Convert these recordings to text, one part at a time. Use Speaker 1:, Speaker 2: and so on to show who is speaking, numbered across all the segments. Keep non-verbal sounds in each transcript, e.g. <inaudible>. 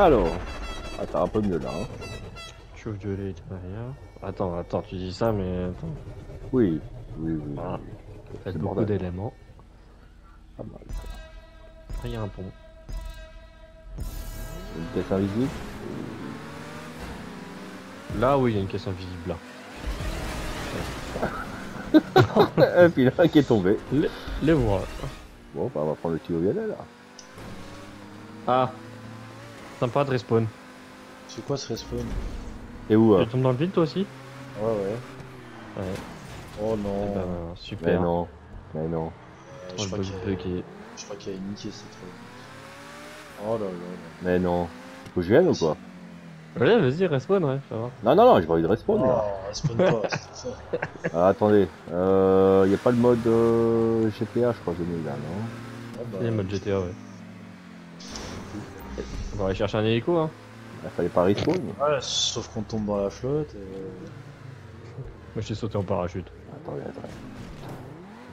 Speaker 1: Alors. Ah, t'as un peu mieux là. Hein.
Speaker 2: Chauffe violet derrière. Attends, attends, tu dis ça, mais attends.
Speaker 1: Oui, oui, oui.
Speaker 2: Voilà. Faites beaucoup d'éléments.
Speaker 1: Pas mal.
Speaker 2: Il y a un pont.
Speaker 1: Une pièce invisible.
Speaker 2: Là, oui, il y a une caisse invisible là. <laughs>
Speaker 1: Et puis là, qui est tombé.
Speaker 2: Les, les voilà.
Speaker 1: Bon, bah, on va prendre le tuyau violet là.
Speaker 2: Ah. Sympa de respawn.
Speaker 3: C'est quoi ce respawn
Speaker 1: Et où euh
Speaker 2: Tu tombes dans le vide toi aussi?
Speaker 3: Ouais, ouais.
Speaker 2: Ouais.
Speaker 3: Oh
Speaker 2: Eh
Speaker 3: non.
Speaker 2: ben,
Speaker 1: Mais
Speaker 2: super.
Speaker 1: non. Mais non.
Speaker 3: Euh,
Speaker 2: Oh,
Speaker 3: je crois
Speaker 2: bug
Speaker 3: qu'il y a- je crois qu'il y a niqué cette fois. Oh là là là.
Speaker 1: Mais non. Faut que je vienne ou quoi?
Speaker 2: Ouais, vas-y, respawn, ouais, ça va.
Speaker 1: Non, non, non, j'ai pas envie de respawn là.
Speaker 3: Oh, respawn pas, c'est ça. <laughs>
Speaker 1: Ah, attendez. Euh. Y a pas le mode euh, GTA, je crois, donné là, non?
Speaker 3: Ah bah,
Speaker 2: Il y a le mode GTA, ouais. On va aller chercher un hélico, hein.
Speaker 1: Il fallait pas respawn.
Speaker 3: Ouais, sauf qu'on tombe dans la flotte. Et...
Speaker 2: Moi, j'ai sauté en parachute.
Speaker 1: Attendez, attendez.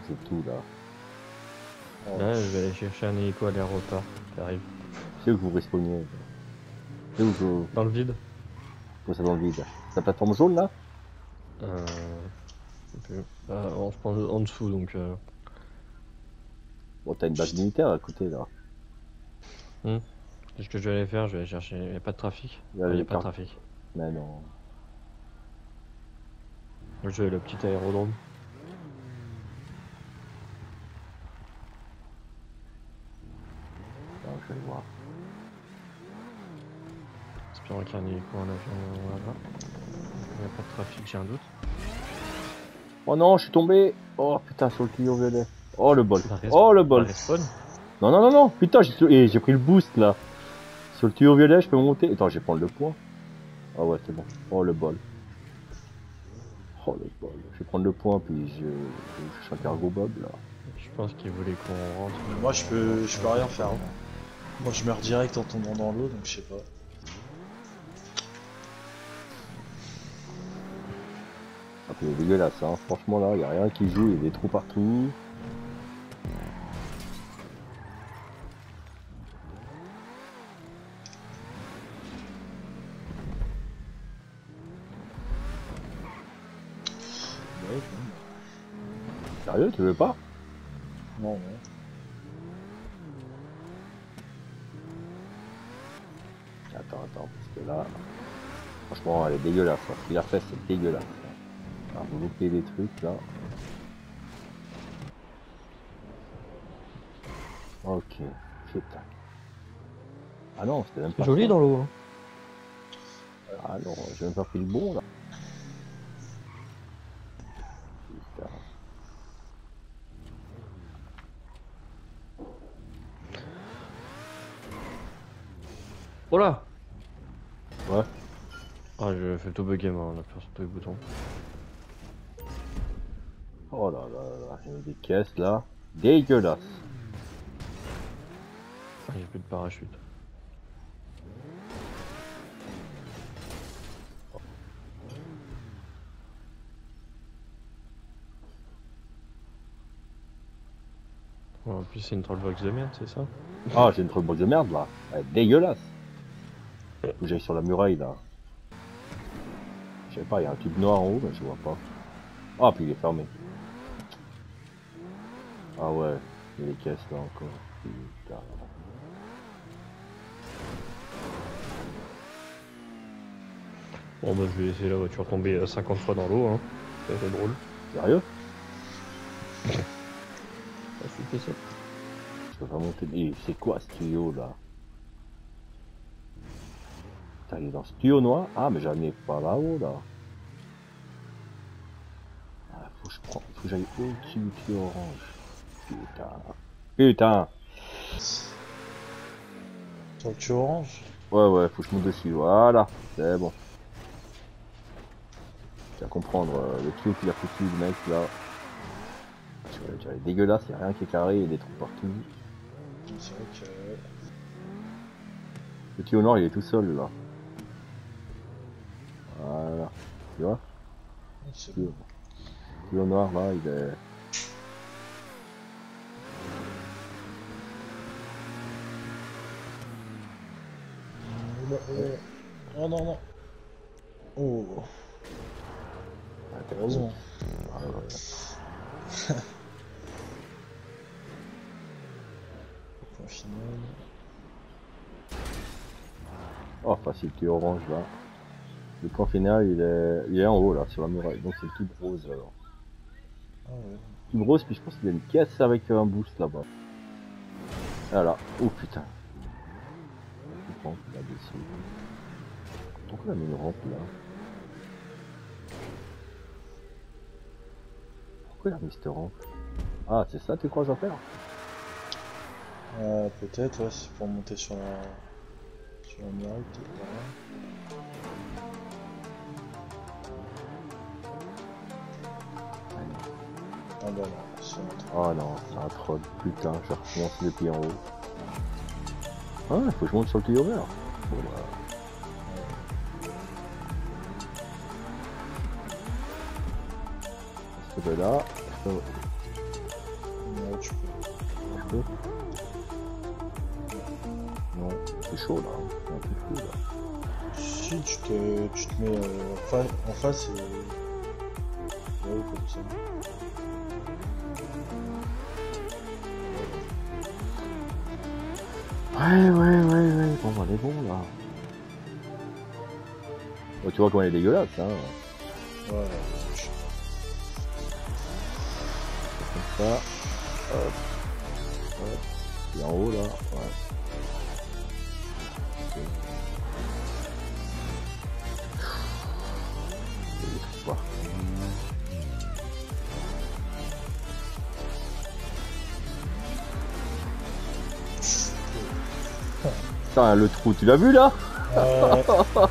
Speaker 1: C'est tout là.
Speaker 3: Oh,
Speaker 2: Là, je vais aller chercher un hélico à l'aéroport. T'arrives.
Speaker 1: C'est où que vous respawnez C'est où que vous...
Speaker 2: Dans le vide
Speaker 1: Où ça dans le vide C'est la plateforme jaune là
Speaker 2: Euh. je sais plus. Euh, on se prend en dessous, donc. Euh...
Speaker 1: Bon, t'as une base militaire à côté là.
Speaker 2: C'est ce que je vais aller faire, je vais aller chercher. Il n'y a pas de trafic.
Speaker 1: Il
Speaker 2: n'y a pas de trafic.
Speaker 1: Mais non.
Speaker 2: Je vais le petit aérodrome.
Speaker 1: Non, je vais le voir.
Speaker 2: Qu'il y a un hélico en avion là-bas. Il n'y a pas de trafic, j'ai un doute.
Speaker 1: Oh non, je suis tombé Oh putain, sur le tuyau violet. Oh le bol. Oh le bol. Non, non, non, non. Putain, j'ai pris le boost là. Sur le tuyau violet, je peux monter. Attends, je vais prendre le point. Ah ouais, c'est bon. Oh le bol. Oh le bol. Je vais prendre le point, puis je, je cherche un cargo bob là.
Speaker 2: Je pense qu'il voulait qu'on rentre.
Speaker 3: Moi, je peux, je peux rien faire. moi. Moi, je meurs direct en tombant dans l'eau, donc je sais pas.
Speaker 1: Ah, c'est dégueulasse, hein. Franchement là, y a rien qui joue, il y a des trous partout.
Speaker 3: Ouais,
Speaker 1: Sérieux, tu veux pas?
Speaker 3: Non, non.
Speaker 1: Attends, attends, parce que là, franchement, elle est dégueulasse. hein. Ce qu'il a fait, c'est dégueulasse. Alors, vous loupez des trucs là. Ok, putain. Ah non, c'était même pas.
Speaker 2: Joli dans l'eau. Hein.
Speaker 1: Ah non, j'ai même pas pris le bon là. Putain.
Speaker 2: Oh là
Speaker 1: Ouais.
Speaker 2: Ah, je fais tout bugger moi, on a plus sur tous les boutons.
Speaker 1: Oh là là il y a des caisses là. Dégueulasse.
Speaker 2: Ah, j'ai plus de parachute. Ouais, en plus, c'est une trollbox de merde, c'est ça?
Speaker 1: Ah, j'ai une trollbox de merde là. Elle est dégueulasse. Faut que j'aille sur la muraille là. Je sais pas, il y a un tube noir en haut, mais je vois pas. Ah, puis il est fermé. Ah ouais, il y a des caisses là encore. Putain.
Speaker 2: Bon, bah, je vais laisser la voiture tomber euh, 50 fois dans l'eau, hein. Ça, C'est drôle.
Speaker 1: Sérieux?
Speaker 2: Ça.
Speaker 1: Je peux pas monter. C'est quoi ce tuyau là? Putain, il est dans ce tuyau noir Ah, mais j'en ai pas là-haut là. Ah, faut que je prends. Faut que j'aille au-dessus du tuyau orange. Putain. Putain
Speaker 3: Sur le tuyau orange
Speaker 1: Ouais, ouais, faut que je monte dessus. Voilà, c'est bon. Tu vas comprendre euh, le tuyau qu'il a foutu le mec là. Tu est dégueulasse, il y a rien qui est carré, il y a des trous partout.
Speaker 3: C'est vrai que.
Speaker 1: Le tuyau noir il est tout seul là. Voilà. Tu vois
Speaker 3: C'est
Speaker 1: Le noir là, il est.
Speaker 3: Oh non, non. Oh,
Speaker 1: Ah, t'as
Speaker 3: heureusement.
Speaker 1: Ah, ouais. <laughs>
Speaker 3: Point final.
Speaker 1: Oh, facilité orange là. Le point final, il est, il est en haut là, sur la muraille. Donc c'est le cube rose alors.
Speaker 3: Ah ouais.
Speaker 1: Cube rose, puis je pense qu'il y a une caisse avec un boost là-bas. Voilà. Oh putain. Je prends là-dessus. Pourquoi il a mis une rampe là? Pourquoi il a mis cette rampe? Ah, c'est ça, tu crois, que je faire
Speaker 3: Euh, peut-être, ouais, c'est pour monter sur la. sur la muraille, peut-être Ah bah non, c'est un truc.
Speaker 1: Oh non, c'est un troll. Putain, je depuis en haut. Ah, faut que je monte sur le tuyau vert. Bon, bah. Parce que de là, je peux.
Speaker 3: Ouais, tu peux.
Speaker 1: je peux. Non, c'est chaud là. hein. C'est un peu chaud là.
Speaker 3: Si tu te, tu te mets euh, en, fa- en face et. Ouais, comme ça.
Speaker 1: Ouais, ouais, ouais, ouais. Bon, on est bon là. Tu vois comment il est dégueulasse, hein.
Speaker 3: Ouais,
Speaker 1: Comme ça. Hop. Hop. Il est en haut là. Ouais. Putain, le trou, tu l'as vu là
Speaker 3: Euh, euh,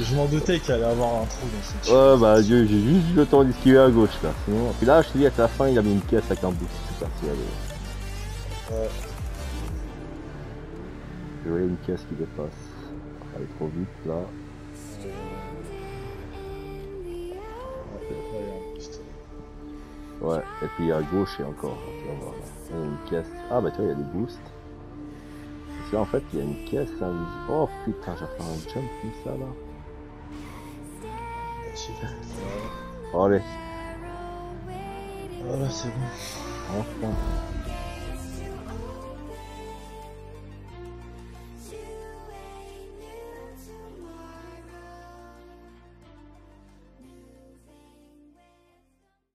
Speaker 3: je m'en doutais qu'il allait avoir un trou dans cette chute.
Speaker 1: Ouais, bah Dieu, j'ai juste vu le temps d'esquiver à gauche là. Sinon, puis là, je te dis, à la fin, il a mis une caisse avec un boost. Je suis.
Speaker 3: Ouais.
Speaker 1: Je voyais une caisse qui dépasse. Elle est trop vite là.
Speaker 3: Ouais,
Speaker 1: et puis à gauche et encore. Tu vas voir, là. Il y a une caisse. Ah bah tu vois, il y a des boosts. En fait, il y a une caisse invisible. Oh putain, j'ai fait un jump comme ça là. Oh, allez,
Speaker 3: Voilà, c'est bon.
Speaker 1: enfin.